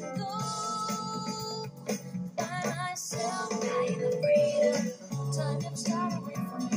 go by myself. I am afraid time to start away from me.